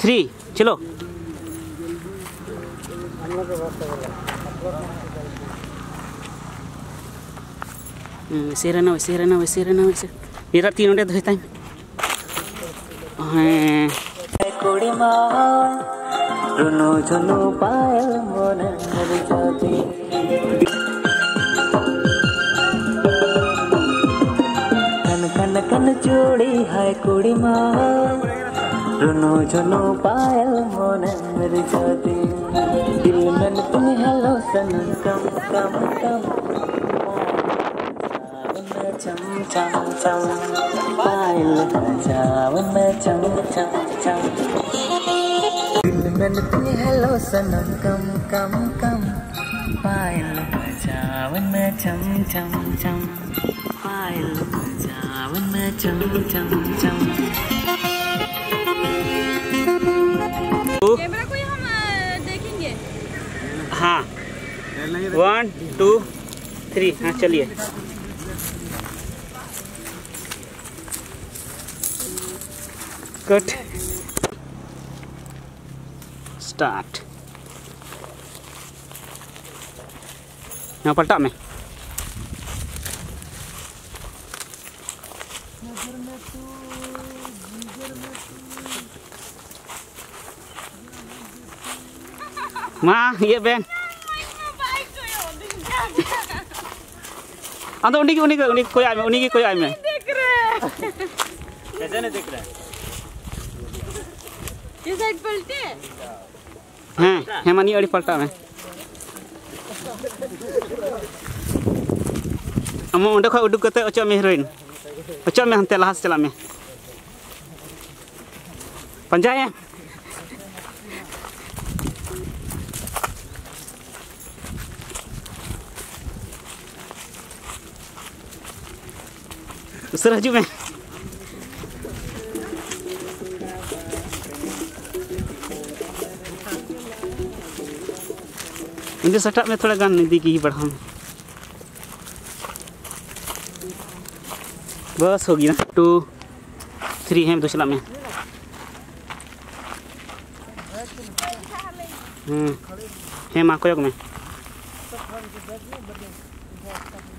Three, चलो। वैसे रहना वैसे रहना वैसे रहना, वैसे। मेरा तीन उड़े धोता है हाँ। रुनु झुनु पायल मन मर जाती कन कन कन चूड़ी है कुड़ी রুনু ঝুনু পায়েল মনে মেরি যদি দিল মন তুমি হ্যালো সনম কম কম কম चम चम चम पायल जावन चम चम चम दिल मन की हेलो सनम कम कम कम पायल जावन चम चम चम पायल जावन चम चम चम हाँ। वन टू थ्री हाँ चलिए। कट स्टार्ट यहाँ पलटा में। माँ ये बहन। हाँ तो उन्हीं की उन्हीं की उन्हीं कोई आए में उन्हीं की कोई आए में। देख रहे हैं कैसे नहीं दिख रहा? ये साइड पलटे हाँ। हेमानी अड़ी पलटा में। हम उन्हें खो उडुक कते अचो में हीरोइन। अचो में हंते लहास चला में पंजाए उसर हजू में। मुझे सटा में थोड़ा गान नदी की ही बढ़ा में बस होगी ना। टू थ्री है दूसरा में। हम्म है माँ कोयक में।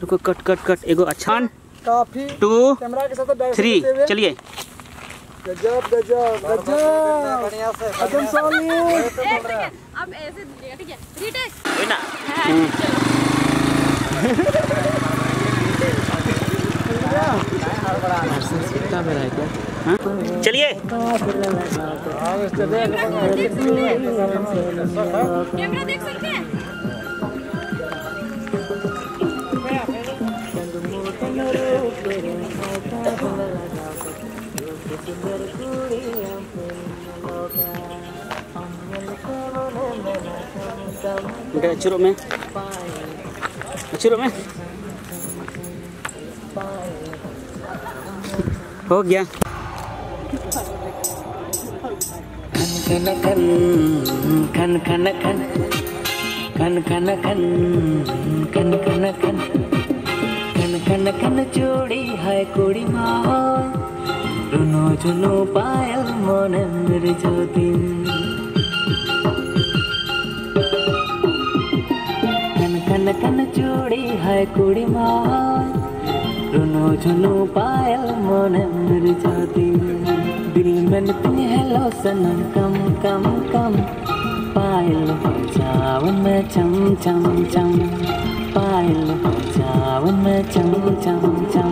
रुको, कट कट कट। एगो अच्छा काफ़ी टू थ्री चलिए। चलिए। कैमरा देख सकते हैं? उधर अचुरो में अचुरो में हो गया खन खन खन खन खन खन खन खन खन खन खन खन खन चूड़ी है कुड़ी माँ रुनो झुनो पायल मन मेरे ज्योति खन खन खन चूड़ी है कुड़ी माँ रुनो झुनो पायल मन मेरे ज्योति दिल। में तुम हेलो सनम, कम कम कम। पायल बजावन में चम चम चम। पायल में चम चम चम